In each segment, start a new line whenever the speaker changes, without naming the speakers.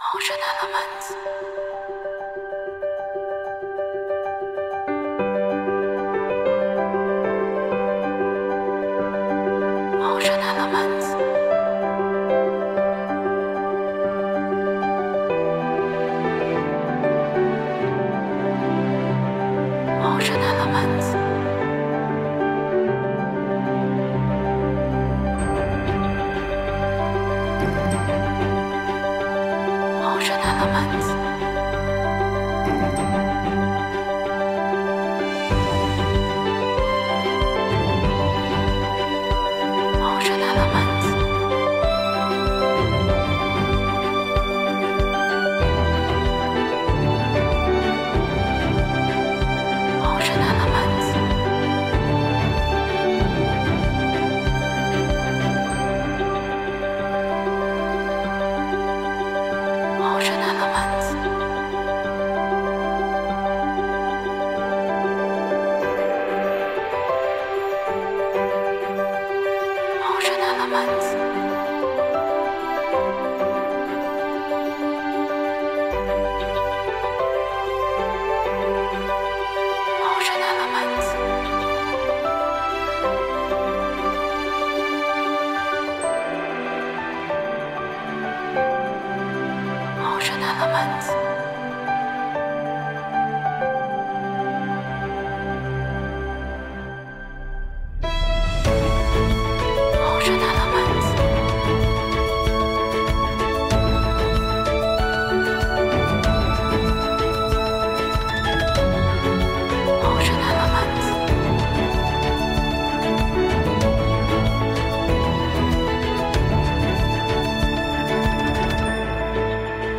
m o t i o n elements. m o
t i o n elements. m o t i o n elements. elements. want.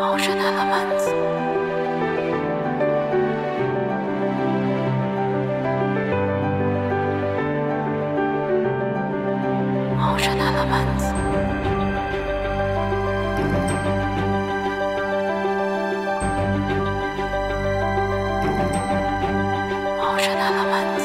哦，这男的蛮子。哦，这男的蛮子。
哦，这男的蛮子。